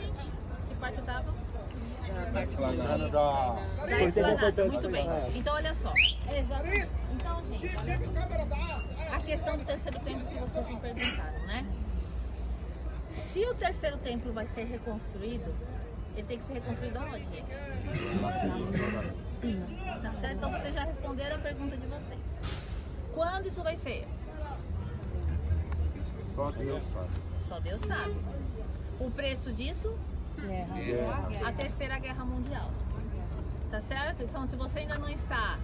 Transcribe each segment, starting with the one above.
gente? Que parte eu tava? Falando da... Da esplanada, muito bem. Então, olha só. Exatamente. Então, gente, olha só. A questão do terceiro templo que vocês me perguntaram, né? Se o terceiro templo vai ser reconstruído, ele tem que ser reconstruído aonde, gente? Tá certo? Então, vocês já responderam a pergunta de vocês. Quando isso vai ser? Só Deus sabe. Só Deus sabe. O preço disso? Guerra. a terceira guerra mundial. Tá certo? Então, se você ainda não está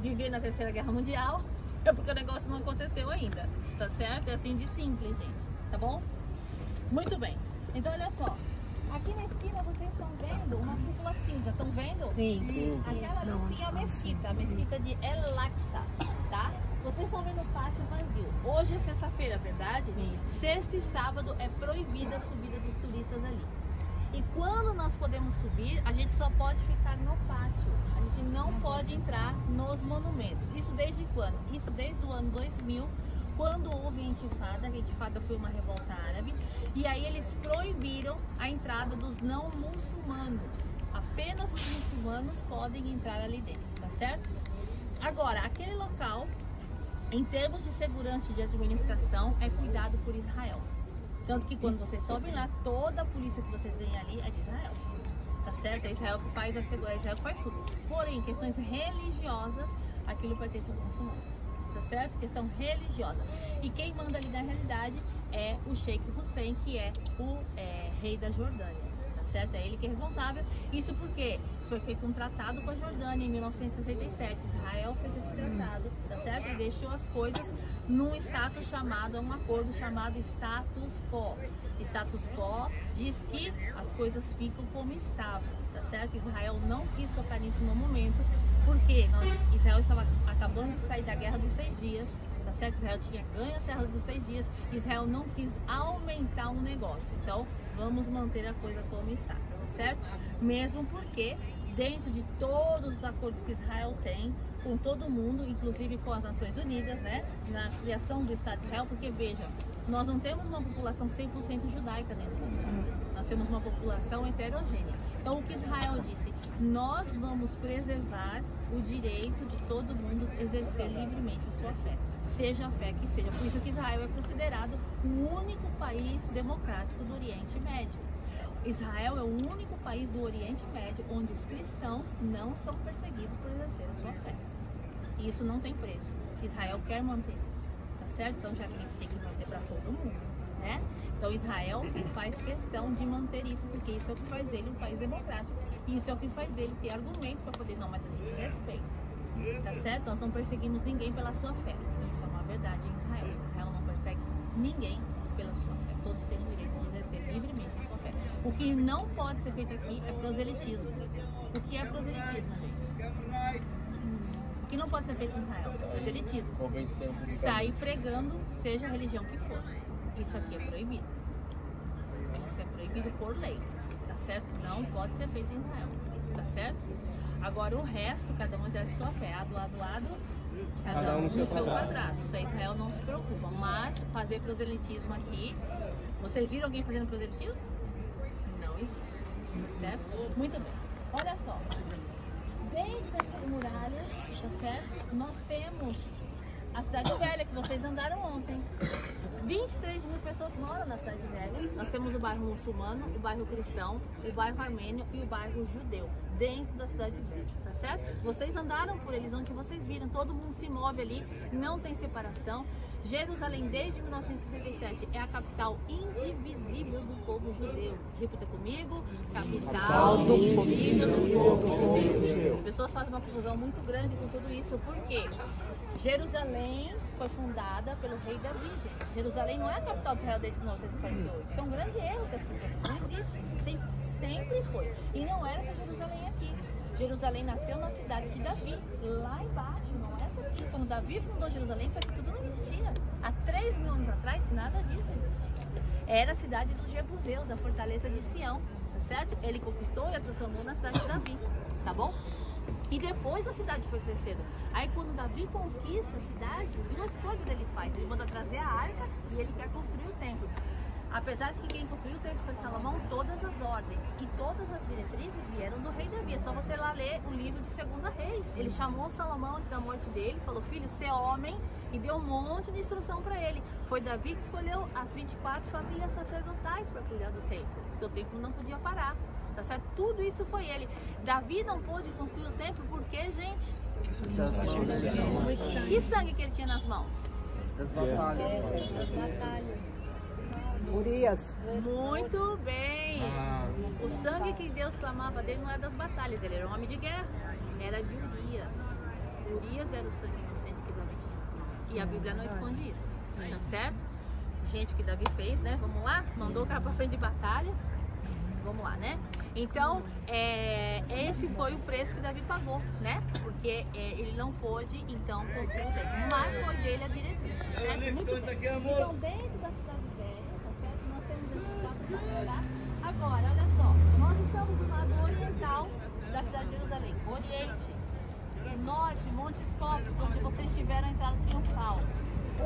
vivendo a terceira guerra mundial, é porque o negócio não aconteceu ainda. Tá certo? É assim de simples, gente. Tá bom? Muito bem. Então, olha só. Aqui na esquina vocês estão vendo uma cúpula cinza. Estão vendo? Sim. Aquela sim é a mesquita, a mesquita de El Aqsa? Vocês estão vendo o pátio vazio. Hoje é sexta-feira, verdade? Sim. Sexta e sábado é proibida a subida dos turistas ali. E quando nós podemos subir, a gente só pode ficar no pátio. A gente não pode entrar nos monumentos. Isso desde quando? Isso desde o ano 2000, quando houve a intifada. A intifada foi uma revolta árabe. E aí eles proibiram a entrada dos não muçulmanos. Apenas os muçulmanos podem entrar ali dentro, tá certo? Agora, aquele local, em termos de segurança e de administração, é cuidado por Israel. Tanto que quando vocês sobem lá, toda a polícia que vocês veem ali é de Israel. Tá certo? É Israel que faz a segurança, é Israel que faz tudo. Porém, questões religiosas, aquilo pertence aos muçulmanos. Tá certo? Questão religiosa. E quem manda ali na realidade é o Sheikh Hussein, que é o é, rei da Jordânia. Certo? É ele que é responsável. Isso porque foi feito um tratado com a Jordânia em 1967. Israel fez esse tratado, tá certo? E deixou as coisas num status chamado, um acordo chamado status quo. Status quo diz que as coisas ficam como estavam, tá certo? Israel não quis tocar nisso no momento, porque nós, Israel estava acabando de sair da guerra dos seis dias, tá certo? Israel tinha ganho a Serra dos Seis Dias, Israel não quis aumentar o negócio. Então, vamos manter a coisa como está, tá certo? Mesmo porque, dentro de todos os acordos que Israel tem com todo mundo, inclusive com as Nações Unidas, né? Na criação do Estado de Israel, porque veja, nós não temos uma população 100% judaica dentro do Israel. Nós temos uma população heterogênea. Então, o que Israel disse? Nós vamos preservar o direito de todo mundo exercer livremente sua fé, seja a fé que seja. Por isso que Israel é considerado o único país democrático do Oriente Médio. Israel é o único país do Oriente Médio onde os cristãos não são perseguidos por exercer a sua fé. E isso não tem preço. Israel quer manter isso, tá certo? Então já que tem que manter para todo mundo, né? Então Israel faz questão de manter isso, porque isso é o que faz dele um país democrático. E isso é o que faz dele ter argumentos para poder, não, mas a gente respeita. Tá certo? Nós não perseguimos ninguém pela sua fé. Isso é uma verdade em Israel. Israel não persegue ninguém pela sua fé. Todos têm o direito de exercer livremente a sua fé. O que não pode ser feito aqui é proselitismo. O que é proselitismo, gente? O que não pode ser feito em Israel? Proselitismo. Sair pregando, seja a religião que for. Isso aqui é proibido. Isso é proibido por lei. Tá certo? Não pode ser feito em Israel. Tá certo? Agora o resto, cada um exerce sua fé. Ado, ado, ado. Cada um no seu quadrado. Isso aí Israel não se preocupa. Mas fazer proselitismo aqui. Vocês viram alguém fazendo proselitismo? Não existe. Certo? Muito bem. Olha só. Dentro dessas muralhas, tá certo? Nós temos a cidade velha que vocês andaram ontem. 23 mil pessoas moram na cidade velha. Nós temos o bairro muçulmano, o bairro cristão, o bairro armênio e o bairro judeu dentro da cidade velha, tá certo? Vocês andaram por eles onde vocês viram, todo mundo se move ali, não tem separação. Jerusalém, desde 1967, é a capital indivisível do povo judeu. Repita comigo: capital do indivisível do povo judeu. As pessoas fazem uma confusão muito grande com tudo isso, por quê? Jerusalém foi fundada pelo rei Davi. Jerusalém não é a capital de Israel desde 1948. Isso é um grande erro que as pessoas não existe. Sempre, sempre foi. E não era essa Jerusalém aqui. Jerusalém nasceu na cidade de Davi, lá embaixo, não é essa aqui. Quando Davi fundou Jerusalém, isso aqui tudo não existia. Há 3 mil anos atrás, nada disso existia. Era a cidade dos Jebuseus, a fortaleza de Sião, tá certo? Ele conquistou e a transformou na cidade de Davi, tá bom? E depois a cidade foi crescendo. Aí quando Davi conquista a cidade, duas coisas ele faz. Ele manda trazer a arca e ele quer construir o templo. Apesar de que quem construiu o templo foi Salomão, todas as ordens e todas as diretrizes vieram do rei Davi. É só você lá ler o livro de Segunda Reis. Ele chamou Salomão antes da morte dele, falou: Filho, ser homem, e deu um monte de instrução para ele. Foi Davi que escolheu as 24 famílias sacerdotais para cuidar do templo, porque o templo não podia parar. Tá certo? Tudo isso foi ele. Davi não pôde construir o templo porque, gente? Que sangue que ele tinha nas mãos? Urias. Muito bem. O sangue que Deus clamava dele não era das batalhas, ele era um homem de guerra. Era de Urias. Urias era o sangue inocente que Davi tinha. E a Bíblia não esconde isso. Tá certo? Gente que Davi fez, né? Vamos lá? Mandou o cara pra frente de batalha. Vamos lá, né? Então, é, esse foi o preço que Davi pagou, né? Porque é, ele não pôde, então, construir o. Mas foi dele a diretriz, tá certo? Muito bem. Então, dentro da cidade velha, tá certo? Nós temos esses quatro pontos, tá? Agora, olha só. Nós estamos do lado oriental da cidade de Jerusalém. Oriente. Norte, Montes Copos, onde vocês tiveram a entrada triunfal.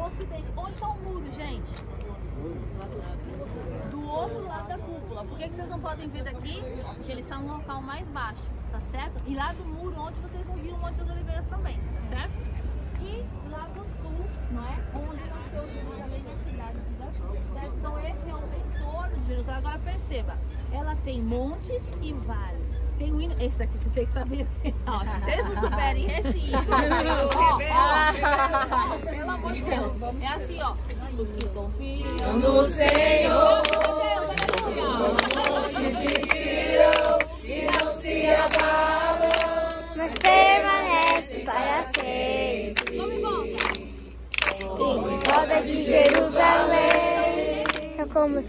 Ocidente. Onde está o muro, gente? Do outro lado da cúpula. Por que, que vocês não podem ver daqui? Porque ele está no local mais baixo, tá certo? E lá do muro onde vocês não viram Monte das Oliveiras também, tá certo? E lá do sul, não é? Onde nasceu Jerusalém na cidade de Davi, certo? Então esse é o de Jerusalém. Agora perceba, ela tem montes e vales. Tem um hino, esse aqui vocês têm que saber. Ó, se vocês não souberem esse hino, ó, pelo amor de Deus, é assim, ó. Os que confiam No Senhor, e não se abalam. mas permanece para sempre. Em roda de Jerusalém, como os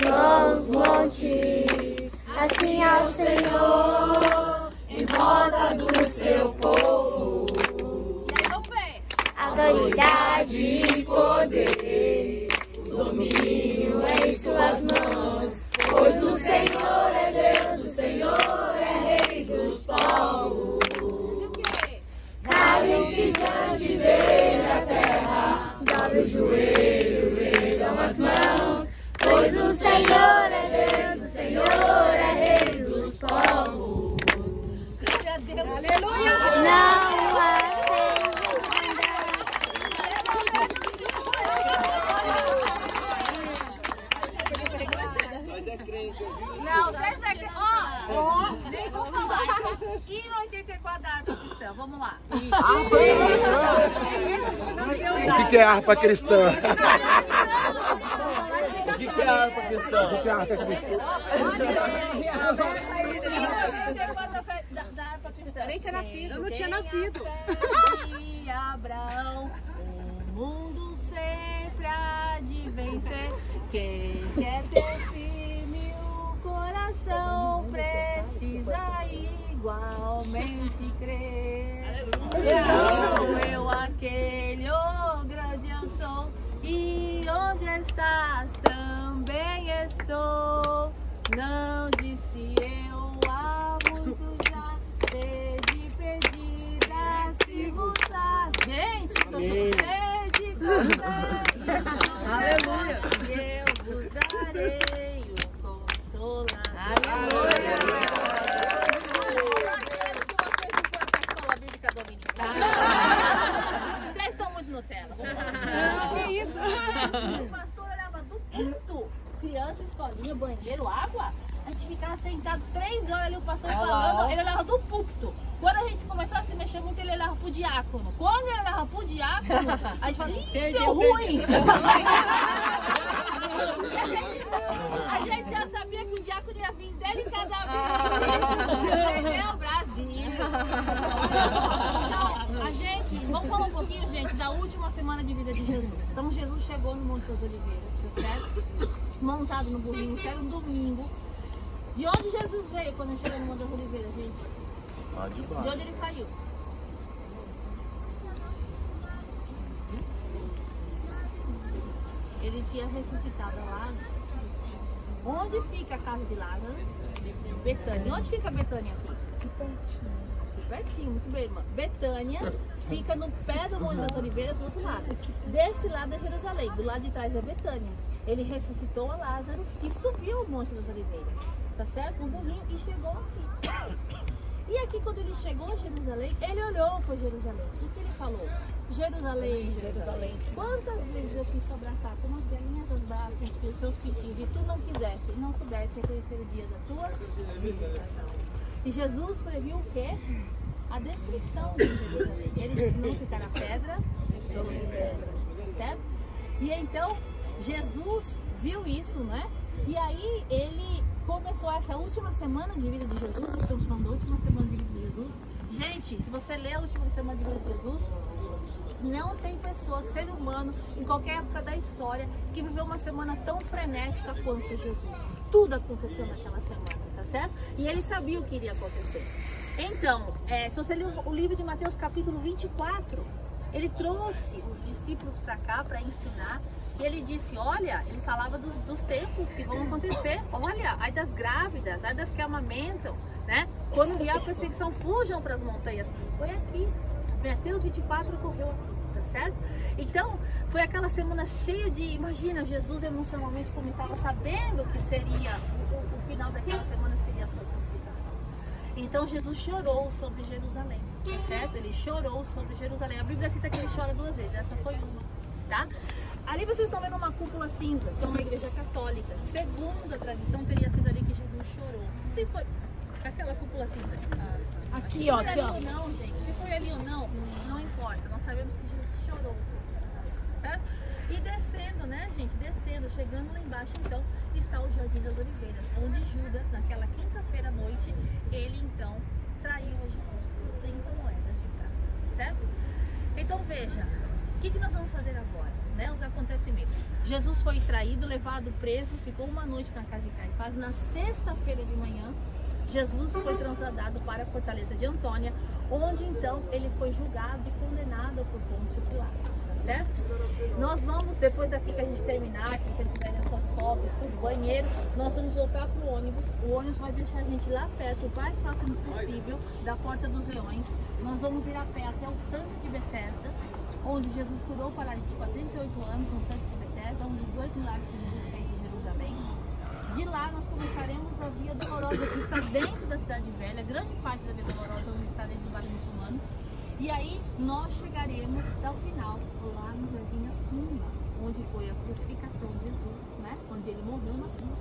montes, assim ao Senhor, que, que é harpa cristã? O que, que é harpa cristã? O que, é harpa cristã? Nem tinha nascido. Eu não tinha nascido. de Abraão, o mundo sempre há de vencer. Quem quer A gente já sabia que o diácono ia vir delicadamente. Entendeu? Brasil. Então, a gente, vamos falar um pouquinho, gente, da última semana de vida de Jesus. Então, Jesus chegou no Monte das Oliveiras, tá certo? Montado no burrinho, isso era um domingo. De onde Jesus veio quando ele chegou no Monte das Oliveiras, gente? Lá de onde ele saiu? Ele tinha ressuscitado lá. Onde fica a casa de Lázaro? Betânia. Onde fica Betânia aqui? Aqui pertinho, muito bem, irmã. Betânia fica no pé do Monte das Oliveiras, do outro lado. Desse lado é Jerusalém, do lado de trás é Betânia. ele ressuscitou a Lázaro e subiu o Monte das Oliveiras, tá certo? No burrinho e chegou aqui. E aqui quando ele chegou a Jerusalém, ele olhou para Jerusalém. O que ele falou? Jerusalém, Jerusalém, quantas vezes eu quis te abraçar como as galinhas das braças, os seus pitis, e tu não quiseste, e não soubeste reconhecer o dia da tua visitação. E Jesus previu o quê? A destruição de Jerusalém. Ele disse, não ficará pedra sobre pedra, certo? E então, Jesus viu isso, né? E aí ele começou essa última semana de vida de Jesus, nós estamos falando da última semana de vida de Jesus. Gente, se você ler a última semana de vida de Jesus, não tem pessoa, ser humano, em qualquer época da história, que viveu uma semana tão frenética quanto Jesus. Tudo aconteceu naquela semana, tá certo? E ele sabia o que iria acontecer. Então, é, se você ler o livro de Mateus capítulo 24, ele trouxe os discípulos para cá para ensinar e ele disse: Olha, ele falava dos, dos tempos que vão acontecer. Olha, ai das grávidas, ai das que amamentam, né? Quando vier a perseguição, fujam para as montanhas. Foi aqui. Mateus 24 ocorreu aqui, tá certo? Então, foi aquela semana cheia de. Imagina, Jesus emocionalmente, como estava sabendo que seria, o, o final daquela semana seria a sua crucificação. Então, Jesus chorou sobre Jerusalém, certo? Ele chorou sobre Jerusalém. A Bíblia cita que ele chora duas vezes, essa foi uma, tá? Ali vocês estão vendo uma cúpula cinza, que é uma igreja católica. Segundo a tradição, teria sido ali que Jesus chorou. Se foi aquela cúpula cinza. Ah, Aqui, se ó, aqui, ó. ou não, gente, se foi ali ou não, não importa. Nós sabemos que Jesus chorou sobre Jerusalém, certo? E descendo, né, gente? Descendo, chegando lá embaixo, então, está o Jardim das Oliveiras, onde Judas, naquela quinta-feira à noite, ele então traiu a Jesus 30 moedas de prata, certo? Então veja, o que, que nós vamos fazer agora? Né, os acontecimentos. Jesus foi traído, levado preso, ficou uma noite na casa de Caifás. Na sexta-feira de manhã, Jesus foi trasladado para a fortaleza de Antônia, onde então ele foi julgado e condenado por Pôncio Pilatos, tá certo? Nós vamos, depois daqui que a gente terminar, que vocês fizerem as suas fotos, tudo, banheiro, nós vamos voltar pro ônibus. O ônibus vai deixar a gente lá perto, o mais próximo possível da Porta dos Leões. Nós vamos ir a pé até o tanque de Bethesda, onde Jesus curou o paralítico há 38 anos, no tanque de Bethesda, um dos dois milagres que Jesus lá nós começaremos a Via Dolorosa, que está dentro da Cidade Velha, grande parte da Via Dolorosa onde está dentro do Vale Muçulmano. E aí nós chegaremos ao final, lá no Jardim da Tumba, onde foi a crucificação de Jesus, né? Onde ele morreu na cruz,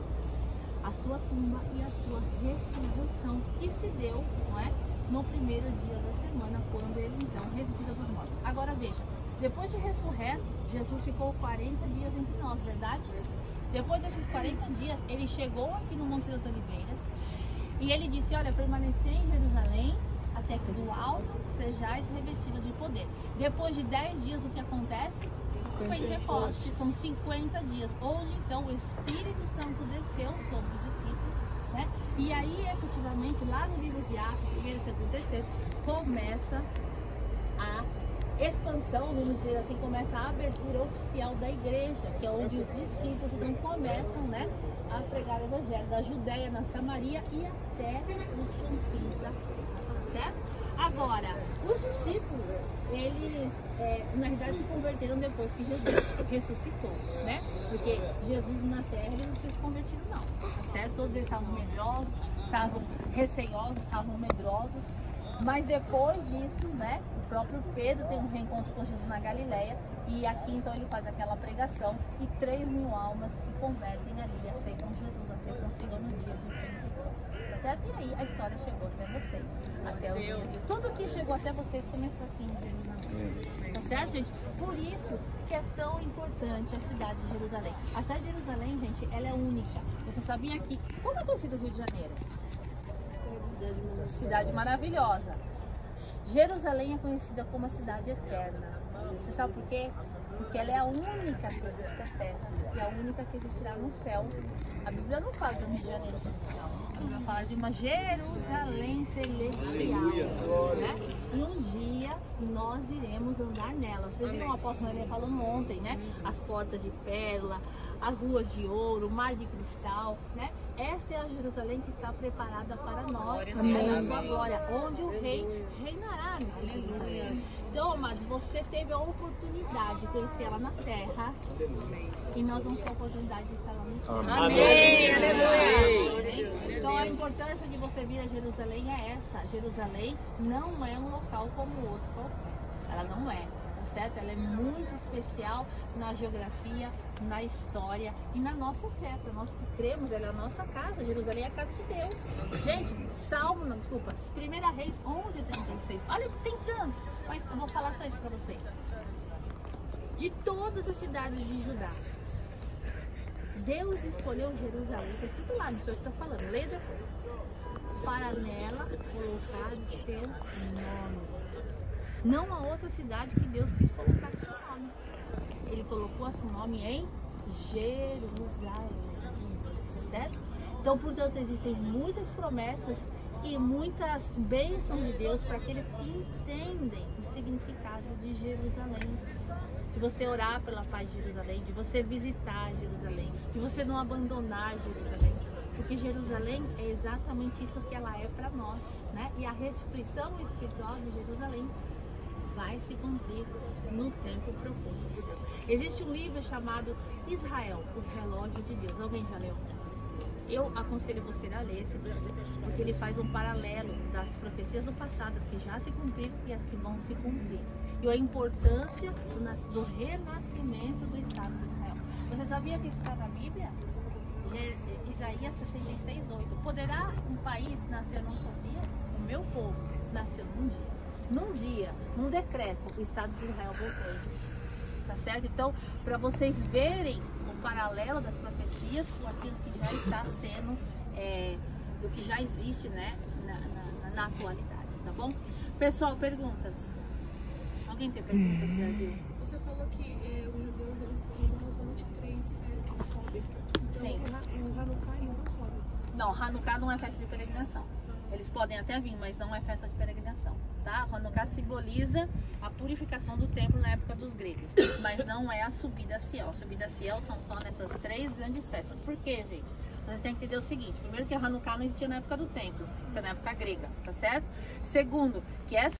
a sua tumba e a sua ressurreição, que se deu, não é? No primeiro dia da semana, quando ele então ressuscita dos mortos. Agora veja, depois de ressurreto, Jesus ficou 40 dias entre nós, verdade? Depois desses 40 dias, ele chegou aqui no Monte das Oliveiras e ele disse: Olha, permanecei em Jerusalém até que do alto sejais revestidos de poder. Depois de 10 dias, o que acontece? Pentecoste, são 50 dias, onde então o Espírito Santo desceu sobre os discípulos, né? E aí, efetivamente, lá no livro de Atos, primeiro, segundo, terceiro, começa expansão, vamos dizer assim, começa a abertura oficial da igreja, que é onde os discípulos então começam, né, a pregar o evangelho da Judéia, na Samaria e até os confins da terra, certo? Agora, os discípulos, eles, é, na verdade, se converteram depois que Jesus ressuscitou, né? Porque Jesus na terra, eles não se convertiram não, tá certo? Todos eles estavam medrosos, estavam receiosos, estavam medrosos, mas depois disso, né, o próprio Pedro tem um reencontro com Jesus na Galileia e aqui então ele faz aquela pregação e 3 mil almas se convertem ali, aceitam Jesus, aceitam o Senhor no dia de Pentecostes, tá certo? E aí a história chegou até vocês, até o dia. Tudo que chegou até vocês começou aqui em Jerusalém, tá certo, gente? Por isso que é tão importante a cidade de Jerusalém. A cidade de Jerusalém, gente, ela é única. Você sabia que... Como é conhecido o Rio de Janeiro? Cidade maravilhosa. Jerusalém é conhecida como a cidade eterna. Você sabe por quê? Porque ela é a única que existe na terra e a única que existirá no céu. A Bíblia não fala um Rio de Janeiro celestial. A Bíblia fala de uma Jerusalém celestial. Né? E um dia nós iremos andar nela. Vocês viram o apóstolo Maria falando ontem, né? As portas de pérola, as ruas de ouro, o mar de cristal, né? Esta é a Jerusalém que está preparada para nós, para a sua glória, onde o rei reinará nesse Jerusalém. Então, amados, você teve a oportunidade de conhecer ela na terra e nós vamos ter a oportunidade de estar lá no céu. Amém. Aleluia. Então a importância de você vir a Jerusalém é essa. Jerusalém não é um local como outro qualquer. Ela não é, tá certo? Ela é muito especial na geografia, na história e na nossa fé. Para nós que cremos, ela é a nossa casa. Jerusalém é a casa de Deus. Gente, Salmo, não, desculpa, 1 Reis 11, 36. Olha, tem tantos, mas eu vou falar só isso para vocês. De todas as cidades de Judá, Deus escolheu Jerusalém, está escrito lá, não sei o que está falando, lê depois. Para nela colocar o seu nome. Não há outra cidade que Deus quis colocar o seu nome. Ele colocou o seu nome em Jerusalém. Certo? Então, portanto, existem muitas promessas e muitas bênçãos de Deus para aqueles que entendem o significado de Jerusalém de você orar pela paz de Jerusalém, de você visitar Jerusalém, de você não abandonar Jerusalém. Porque Jerusalém é exatamente isso que ela é para nós, né? E a restituição espiritual de Jerusalém vai se cumprir no tempo proposto por Deus. Existe um livro chamado Israel, o relógio de Deus. Alguém já leu? Eu aconselho você a ler esse livro, porque ele faz um paralelo das profecias do passado, as que já se cumpriram e as que vão se cumprir. E a importância do, nas- do renascimento do Estado de Israel. Você sabia que isso está na Bíblia? Je- Isaías 66, 8. Poderá um país nascer num só dia? O meu povo nasceu num dia. Num dia, num decreto, o Estado de Israel voltou a existir. Tá certo? Então, para vocês verem o paralelo das profecias com aquilo que já está sendo, é, do que já existe, né, na, na- na atualidade, tá bom? Pessoal, perguntas? Alguém tem perguntas, Brasil? Você falou que Sim. o Ha- o Hanukkah eles não sobem. Não, Hanukkah não é festa de peregrinação. Eles podem até vir, mas não é festa de peregrinação, tá? Hanukkah simboliza a purificação do templo na época dos gregos, mas não é a subida a Ciel. A subida a Ciel são só nessas três grandes festas. Por quê, gente? Vocês têm que entender o seguinte: primeiro, que Hanukkah não existia na época do templo, isso é na época grega, tá certo? Segundo, que essa